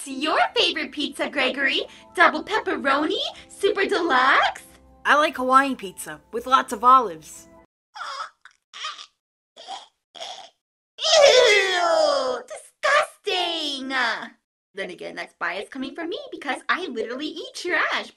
What's your favorite pizza, Gregory? Double pepperoni? Super deluxe? I like Hawaiian pizza with lots of olives. Ew! Disgusting! Then again, that's bias coming from me because I literally eat trash.